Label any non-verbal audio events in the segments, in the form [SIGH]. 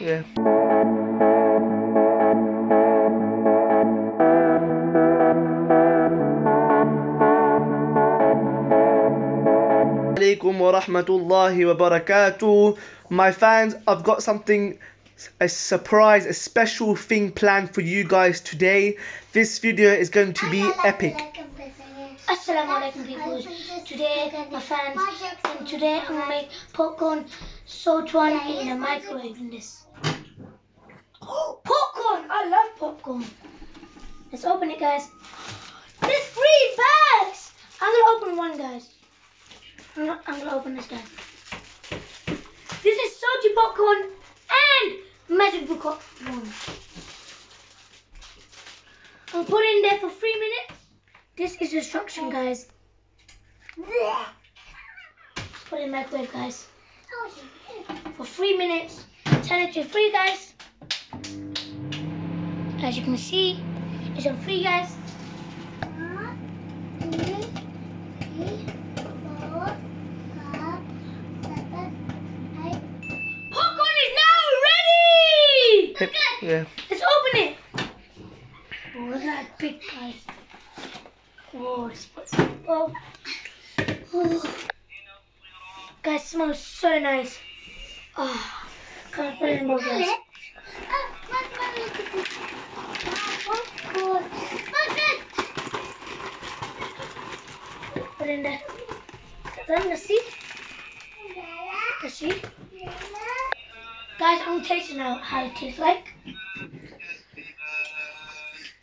Yeah. alaikum wa rahmatullahi wa barakatuh. My fans, I've got something, a surprise, a special thing planned for you guys today. This video is going to be epic. Assalamu alaikum people. Today, my fans, and today I'm gonna make popcorn so twenty in a microwave in this. Oh, [GASPS] popcorn! I love popcorn. Let's open it, guys. There's three bags. I'm gonna open one, guys. I'm gonna, I'm gonna open this, guys. This is salty popcorn and magic popcorn. I'm put it in there for three minutes. This is destruction, guys. Put it in microwave, guys. For three minutes. Turn it to three, guys. As you can see, it's on three, guys. Popcorn is now ready! Yeah. Let's open it. Oh, look at that big guys. Whoa, oh. oh. Guys, smells so nice. Oh, come on, put it in both guys. Put in there. Then let's see. Let's see. Guys, I'm gonna now how it tastes like.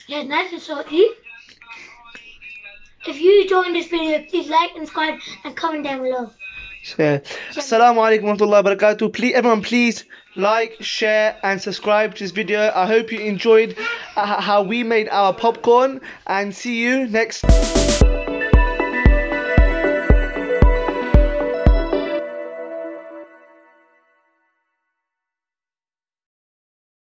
Yeah, nice and salty. Enjoyed this video, please like and subscribe and comment down below. So, Assalamu alaikum wa rahmatullahi wa barakatuh. Please, everyone, please like, share, and subscribe to this video. I hope you enjoyed uh, how we made our popcorn, and see you next.